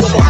Yeah.